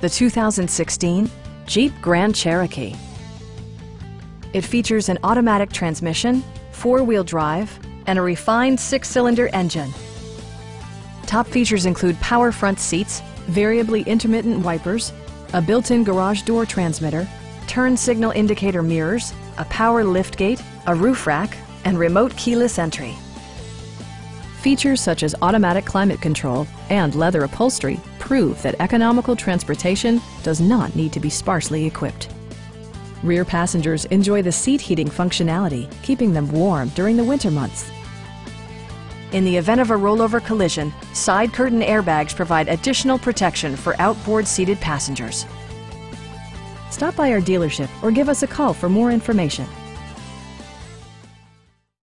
the 2016 Jeep Grand Cherokee. It features an automatic transmission, four-wheel drive, and a refined six-cylinder engine. Top features include power front seats, variably intermittent wipers, a built-in garage door transmitter, turn signal indicator mirrors, a power liftgate, a roof rack, and remote keyless entry. Features such as automatic climate control and leather upholstery prove that economical transportation does not need to be sparsely equipped. Rear passengers enjoy the seat heating functionality, keeping them warm during the winter months. In the event of a rollover collision, side curtain airbags provide additional protection for outboard seated passengers. Stop by our dealership or give us a call for more information.